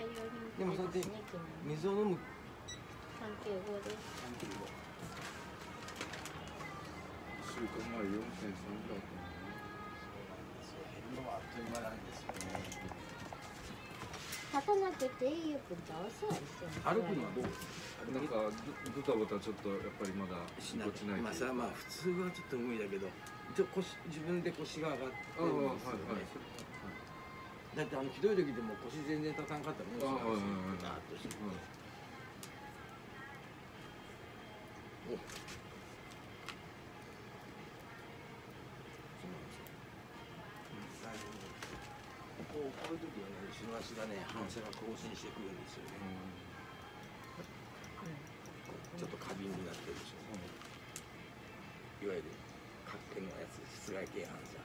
でもそれで水を飲む関係語です週間前4.3だっ減るのはあっという間なんですよね立たなくていいよくんと遅いですよね歩くのはどうたなんかドタバタちょっとやっぱりまだしないまあそれはまあ普通はちょっと無理だけど一応腰自分で腰が上がってああるんはいですよねはいだってあのひどい時でも腰全然立たんかったらもうああはいはいはいダーッとしてうん。おこうこういう時はね後ろ足がね反射が更新してくるんですよね。ちょっと過敏になってるでしょ。いわゆる角形のやつ室外系反射。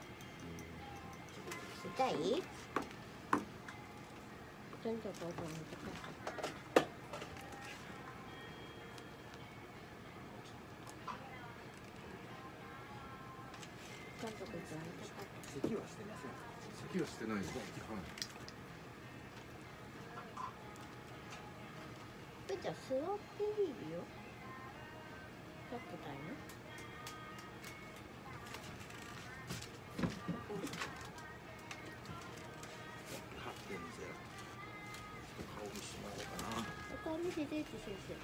痛い？ちょんちょんとこう見てください咳はしてません。咳はしてない。ですはいふーちゃん座っていいよ見せてって先生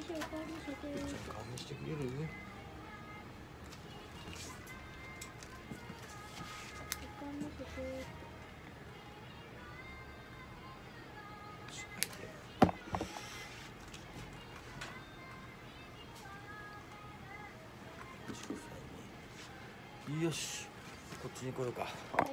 先生お顔見せてちょっと顔見せてくれるお顔見せてよしこっちに来ようか。はい。